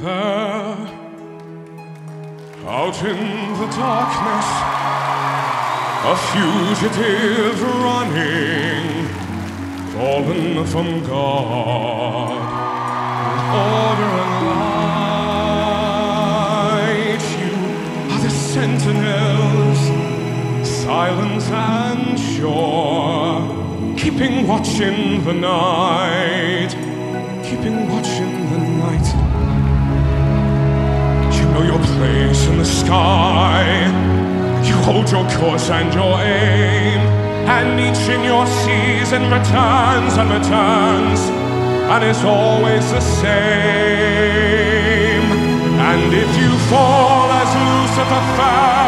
There, out in the darkness, a fugitive running, fallen from God, order and light. You are the sentinels, silent and sure, keeping watch in the night, keeping watch in the night. Know your place in the sky. You hold your course and your aim. And each in your season returns and returns. And it's always the same. And if you fall as Lucifer fell,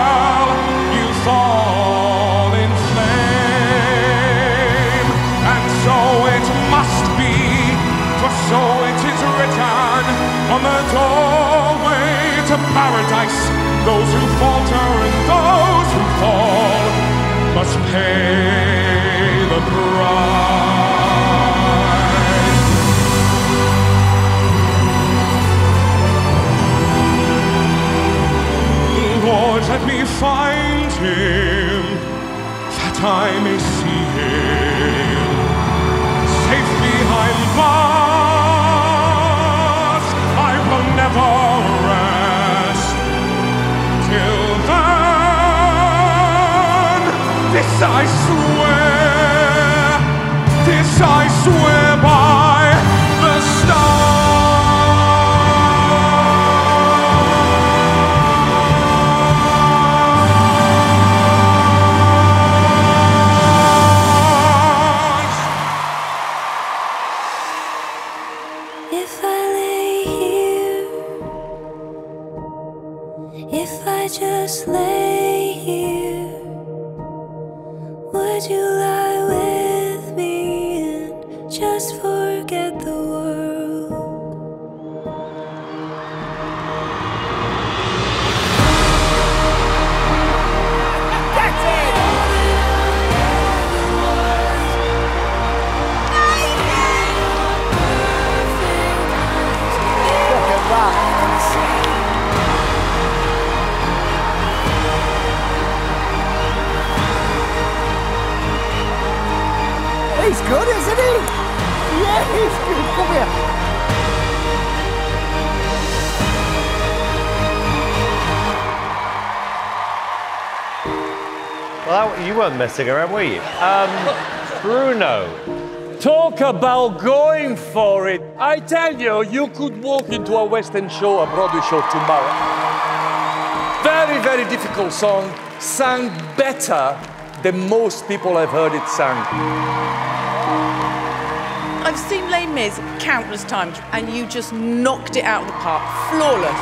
Those who falter and those who fall must pay the price. Lord, let me find him, that I may see him, safe behind bars. I swear, this I swear by the stars. If I lay here, if I just lay would you lie with me and just He's good, isn't he? Yeah, he's good. Come here. Well, that, you weren't messing around, were you? Um, Bruno. Talk about going for it. I tell you, you could walk into a West End show, a Broadway show tomorrow. Very, very difficult song, sang better than most people have heard it sung. I've seen Les Mis countless times, and you just knocked it out of the park. Flawless.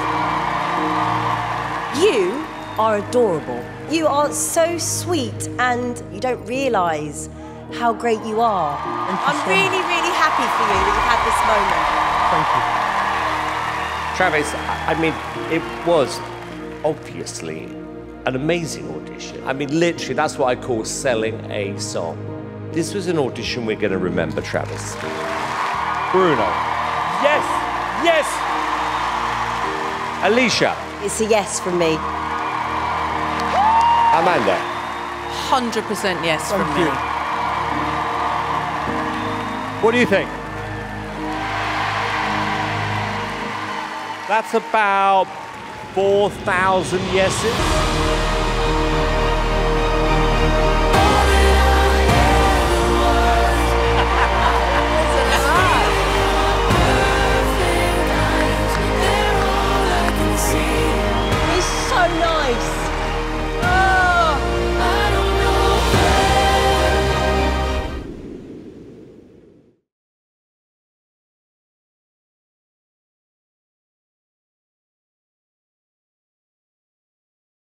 You are adorable. You are so sweet and you don't realise how great you are. I'm really, really happy for you that you've had this moment. Thank you. Travis, I I mean, it was obviously an amazing audition. I mean, literally, that's what I call selling a song. This was an audition we're going to remember, Travis. Bruno. Yes, yes. Alesha. It's a yes from me. Amanda. 100% yes from me. What do you think? That's about 4,000 yeses.